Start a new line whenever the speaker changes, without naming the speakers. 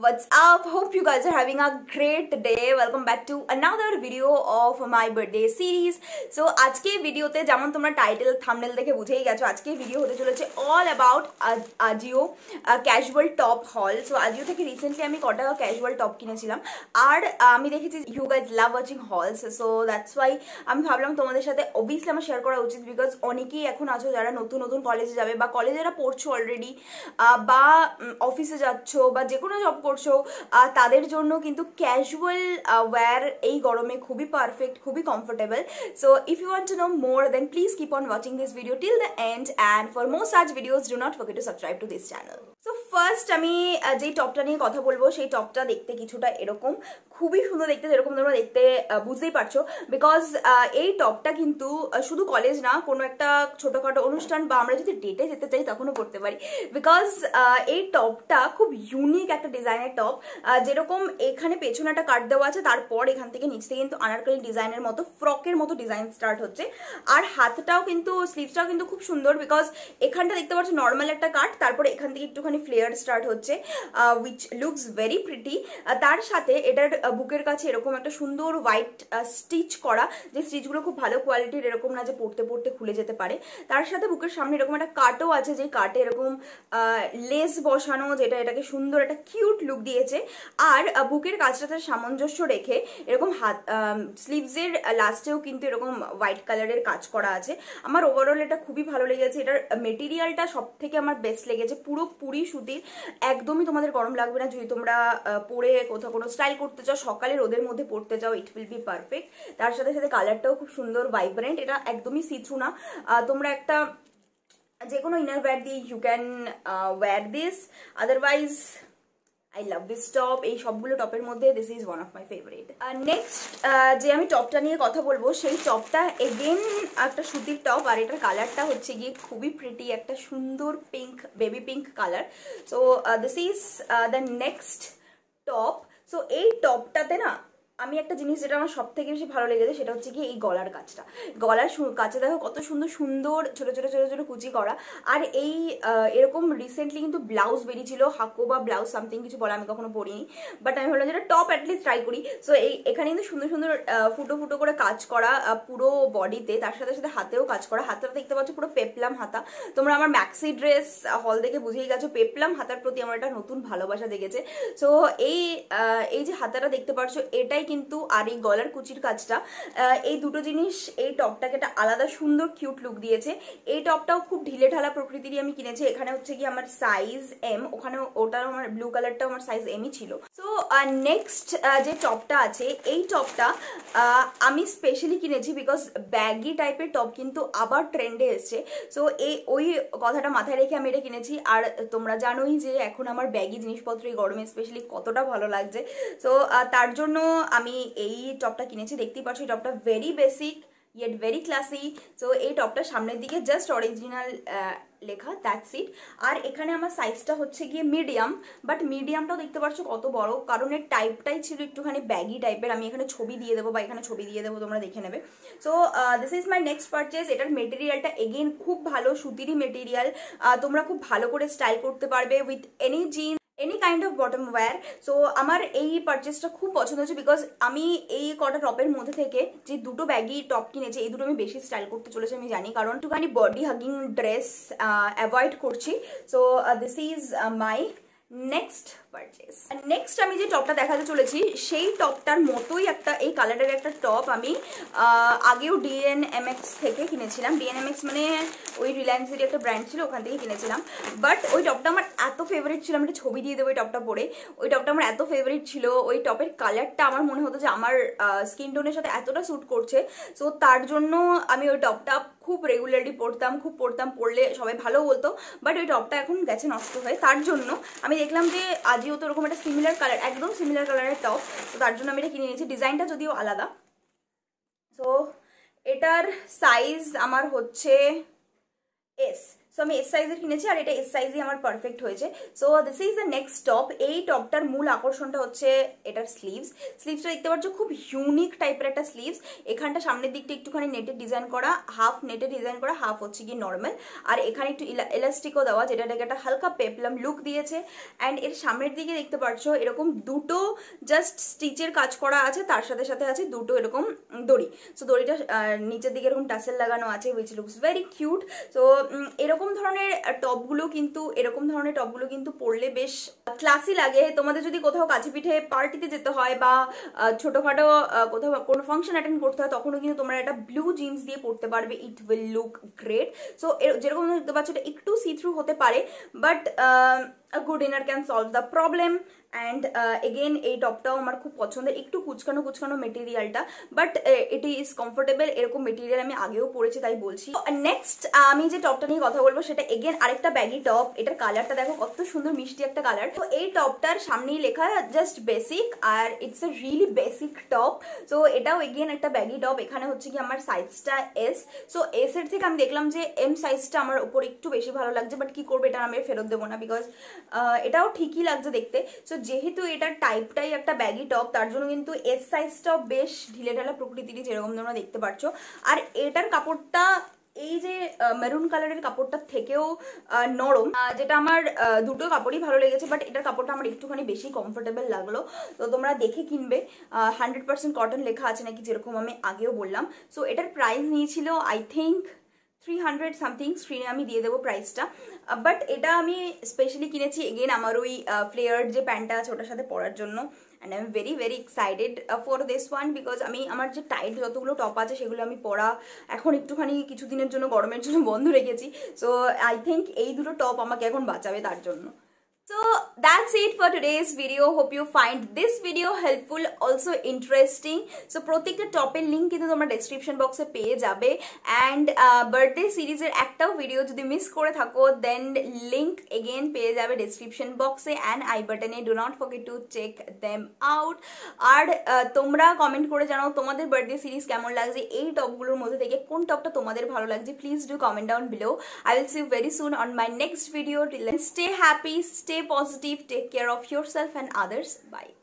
What's up? Hope you guys are having a great day. Welcome back to another video of my birthday series. So, আজকে ভিডিওতে যেমন তোমরা title thumbnail দেখে বুঝেই গেছো, আজকে ভিডিও হতে চলেছে all about AJIO casual top haul so AJIO থেকে রিসেন্টলি আমি কটা ক্যাজুয়াল টপ কিনেছিলাম আর আমি দেখেছি you guys love watching hauls so that's why আমি ভাবলাম তোমাদের সাথে অবভিয়াসলি আমার শেয়ার করা উচিত বিকজ অনেকেই এখন আছো যারা নতুন নতুন কলেজে যাবে বা কলেজে যারা পড়ছো অলরেডি বা অফিসে যাচ্ছ বা যে কোনো জব করছ। তাদের জন্য কিন্তু ক্যাজুয়াল ওয়্যার এই গরমে খুবই পারফেক্ট খুবই comfortable so if you want to know more then please keep on watching this video till the end and for more such videos do not forget to subscribe to this channel so first আমি যেই টপটা নিয়ে কথা বলব, সেই টপটা দেখতে কিছুটা এরকম। খুবই সুন্দর দেখতে, যেরকম তোমরা দেখতে বুঝতেই পারছ। বিকজ এই টপটা কিন্তু শুধু কলেজ না, কোনো একটা ছোটোখাটো অনুষ্ঠান বা আমরা যদি ডেটে যেতে চাই, তখনও করতে পারি। বিকজ এই টপটা খুব ইউনিক একটা ডিজাইনের টপ যেরকম এখানে পেছনে একটা কাট দেওয়া আছে, তারপর এখান থেকে নিচ কিন্তু আনারকালি ডিজাইনের মতো ফ্রকের মতো ডিজাইন স্টার্ট হচ্ছে। আর হাতটাও কিন্তু স্লিভসটাও কিন্তু খুব সুন্দর বিকজ এখানটা দেখতে পাচ্ছ নর্মাল একটা কাট তারপরে এখান থেকে একটুখানি ফ্লেয়ার স্টার্ট হচ্ছে উইচ লুকস ভেরি প্রিটি তার সাথে এটার বুকের কাছে এরকম একটা সুন্দর হোয়াইট স্টিচ করা, যে স্টিচগুলো খুব ভালো কোয়ালিটির এরকম না যে পড়তে পড়তে খুলে যেতে পারে। তার সাথে বুকের সামনে এরকম একটা কাটও আছে, যে কাটে এরকম লেস বসানো, যেটা এটাকে সুন্দর একটা কিউট লুক দিয়েছে। আর বুকের কাজটাতে সামঞ্জস্য রেখে এরকম হাত স্লিভসের লাস্টেও কিন্তু এরকম হোয়াইট কালারের কাজ করা আছে। আমার ওভারঅল এটা খুবই ভালো লেগেছে। এটার মেটেরিয়ালটা সব থেকে আমার বেস্ট লেগেছে। পুরো পুরি সুতির একদমই তোমাদের গরম লাগবে না। যদি তোমরা পরে কোথাও কোনো স্টাইল করতে চাও, সকালে রোদের মধ্যে পড়তে চাও ইট উইল বি পারফেক্ট তার সাথে সাথে কালারটাও খুব সুন্দর ভাইব্রেন্ট এটা একদমই সিথ্রু না তোমরা একটা যে কোনো ইনার ওয়্যার দিয়ে you can wear this otherwise I love this top এই সবগুলো টপের মধ্যে this is one of my favourite next যে আমি টপটা নিয়ে কথা বলব, সেই টপটা এগেন একটা সুতির টপ আর এটার কালারটা হচ্ছে গিয়ে খুবই প্রিটি একটা সুন্দর pink baby pink colour so this is the next top so এই টপটাতে না আমি একটা জিনিস যেটা আমার সব থেকে বেশি ভালো লেগেছে, সেটা হচ্ছে কি এই গলার কাজটা। গলার কাছে দেখো কত সুন্দর সুন্দর, ছোট ছোট ছোট ছোট কুচি করা। আর এই এরকম রিসেন্টলি কিন্তু ব্লাউজ বেরিয়েছিল হাকো বা ব্লাউজ সামথিং কিছু বলে আমি কখনো পরিনি। বাট আমি ভাবলাম যেটা টপ অ্যাটলিস্ট ট্রাই করি। সো এই, এখানে কিন্তু সুন্দর সুন্দর ফুটো ফুটো করে কাজ করা পুরো বডিতে তার সাথে সাথে হাতেও কাজ করা। হাতটা দেখতে পাচ্ছ পুরো পেপলাম হাতা। তোমরা আমার ম্যাক্সি ড্রেস হল দেখে বুঝেই গেছো, পেপলাম হাতার প্রতি আমার একটা নতুন ভালোবাসা দেখেছে সো এই এই যে হাতাটা দেখতে পাচ্ছ, এটাই কিন্তু আর এই গলার কুচির কাজটা এই দুটো জিনিস, এই টপটাকে একটা আলাদা সুন্দর কিউট লুক দিয়েছে। এই টপটাও খুব ঢিলে ঢালা প্রকৃতিরই আমি কিনেছি। এখানে হচ্ছে কি আমার সাইজ এম ওখানে ওটাও আমার ব্লু কালারটাও আমার সাইজ এমই ছিল। সো নেক্সট যে টপটা আছে, এই টপটা আমি স্পেশালি কিনেছি বিকজ ব্যাগি টাইপের টপ কিন্তু আবার ট্রেন্ডে এসছে। সো এই, ওই কথাটা মাথায় রেখে আমি এটা কিনেছি। আর তোমরা জানোই যে এখন আমার ব্যাগি জিনিসপত্র এই গরমে স্পেশালি কতটা ভালো লাগছে। সো তার জন্য আমি এই টপটা কিনেছি, দেখতেই পাচ্ছ এই টপটা very basic yet very classy so এই টপটা সামনের দিকে জাস্ট অরিজিনাল লেখা দ্যাট ইট আর এখানে আমার সাইজটা হচ্ছে গিয়ে মিডিয়াম বাট মিডিয়ামটাও দেখতে পাচ্ছ কত বড়, কারণ এর টাইপটাই ছিল একটুখানি ব্যাগি টাইপের আমি এখানে ছবি দিয়ে দেবো বা এখানে ছবি দিয়ে দেবো, তোমরা দেখে নেবে। So this is my next purchase এটার মেটেরিয়ালটা এগেন খুব ভালো, সুতিরই মেটেরিয়াল তোমরা খুব ভালো করে স্টাইল করতে পারবে with any jean any kind of bottom wear so আমার এই পারচেসটা খুব পছন্দ হচ্ছে বিকজ আমি এই কটা টপের মধ্যে থেকে যে দুটো ব্যাগই টপ কিনেছি, এই দুটো আমি বেশি স্টাইল করতে চলেছি আমি জানি। কারণ একটুখানি বডি হাগিং ড্রেস অ্যাভয়েড করছি। So this is my next next আমি যে টপটা দেখাতে চলেছি, সেই টপটার মতোই একটা, এই কালারের একটা টপ আমি আগেও ডিএনএমএক্স থেকে কিনেছিলাম। ডিএনএমএক্স মানে ওই রিলায়েন্সেরই একটা ব্র্যান্ড ছিল, ওখান থেকে কিনেছিলাম। বাট ওই টপটা আমার এত ফেভারিট ছিল, আমি একটা ছবি দিয়ে দেবো ওই টপটা পরে। ওই টপটা আমার এত ফেভারিট ছিল, ওই টপের কালারটা আমার মনে হতো যে আমার স্কিন টোনের সাথে এতটা স্যুট করছে। সো তার জন্য আমি ওই টপটা খুব রেগুলারলি পড়তাম খুব পড়তাম পড়লে সবাই ভালো বলতো। বাট ওই টপটা এখন গেছে নষ্ট হয়ে। তার জন্য আমি দেখলাম যে আজিও তো ওরকম একটা সিমিলার কালার একদম সিমিলার কালারের টপ তো তার জন্য আমি এটা কিনে নিয়েছি। ডিজাইনটা যদিও আলাদা। সো এটার সাইজ আমার হচ্ছে এস সো আমি এস সাইজের কিনেছি আর এটা এস সাইজই আমার পারফেক্ট হয়েছে। So this is the next top এই টপটার মূল আকর্ষণটা হচ্ছে এটার স্লিভস স্লিভসটা দেখতে পাচ্ছ, খুব ইউনিক টাইপের একটা স্লিভস এখানটা সামনের দিকটা একটুখানি নেটের ডিজাইন করা হাফ নেটের ডিজাইন করা হাফ হচ্ছে কি নর্মাল আর এখানে একটু এলাস্টিকও দেওয়া যেটাকে একটা হালকা পেপলাম লুক দিয়েছে। অ্যান্ড এর সামনের দিকে দেখতে পাচ্ছ, এরকম দুটো জাস্ট স্টিচের কাজ করা আছে, তার সাথে সাথে আছে দুটো এরকম দড়ি। সো দড়িটা নিচের দিকে এরকম টাসেল লাগানো আছে which looks very cute so এরকম ধরনের টপগুলো কিন্তু, এরকম ধরনের টপগুলো কিন্তু পরলে বেশ ক্লাসি লাগে। তোমাদের যদি কোথাও কাছে পিঠে পার্টিতে যেতে হয় বা ছোটোখাটো কোথাও কোনো ফাংশন অ্যাটেন্ড করতে হয়, তখনও কিন্তু তোমরা একটা ব্লু জিন্স দিয়ে পরতে পারবে। It will look great so যেরকম দেখতে পাচ্ছ, এটা একটু সি থ্রু হতে পারে but a good can solve the problem. And again এই টপটাও আমার খুব পছন্দের। একটু কুচকানো কুচকানো মেটেরিয়ালটা বাট এটি ইজ কমফোর্টেবল এরকম মেটেরিয়াল আমি আগেও পড়েছি তাই বলছি। নেক্সট আমি যে টপটা নিয়ে কথা বলব, সেটা এগেন আরেকটা ব্যাগি টপ এটার কালারটা দেখো, কত সুন্দর মিষ্টি একটা কালার তো এই টপটার সামনেই লেখা just basic R it's a really basic top তো এটাও এগেন একটা ব্যাগি টপ এখানে হচ্ছে কি আমার সাইজটা এস সো এস এর থেকে আমি দেখলাম যে এম সাইজটা আমার উপর একটু বেশি ভালো লাগছে বাট কি করব, এটা আমি ফেরত দেবো না বিকজ এটাও ঠিকই লাগছে দেখতে। সো যেহেতু এটার টাইপটাই একটা ব্যাগি টপ তার জন্য কিন্তু এস সাইজটাও বেশ ঢিলে ঢালা প্রকৃতিরই যেরকম তোমরা দেখতে পাচ্ছ আর এটার কাপড়টা, এই যে মেরুন কালারের কাপড়টার থেকেও নরম। যেটা আমার দুটো কাপড়ই ভালো লেগেছে বাট এটার কাপড়টা আমার একটুখানি বেশি কমফোর্টেবল লাগল। তো তোমরা দেখে কিনবে। হান্ড্রেড পার্সেন্ট কটন লেখা আছে নাকি, যেরকম আমি আগেও বললাম। সো এটার প্রাইস নিয়েছিল I think three hundred something স্ক্রিনে আমি দিয়ে দেবো প্রাইসটা বাট এটা আমি স্পেশালি কিনেছি এগেন আমার ওই ফ্লেয়ার যে প্যান্টটা আছে, ওটার সাথে পরার জন্য। And I'm very very excited for this one because আমি, আমার যে টাইট যতগুলো টপ আছে, সেগুলো আমি পরা এখন একটুখানি কিছুদিনের জন্য, গরমের জন্য বন্ধ রেখেছি। সো আই থিঙ্ক এই দুটো টপ আমাকে এখন বাঁচাবে তার জন্য। So that's it for today's video. Hope you find this video helpful, also interesting. So প্রত্যেকটা টপের লিঙ্ক কিন্তু তোমরা ডেসক্রিপশন বক্সে পেয়ে যাবে। অ্যান্ড বার্থডে সিরিজের একটাও ভিডিও যদি মিস করে থাকো দেন লিঙ্ক এগেন পেয়ে যাবে ডেসক্রিপশন বক্সে অ্যান্ড আই বাটনে do not forget to check them out আর তোমরা কমেন্ট করে জানাও তোমাদের বার্থডে সিরিজ কেমন লাগছে এই টপগুলোর মধ্যে থেকে কোন টপটা তোমাদের ভালো লাগছে please do comment down below I will see very soon on my next video stay happy stay positive take care of yourself and others. Bye